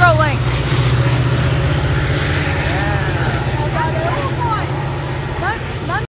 scrolling.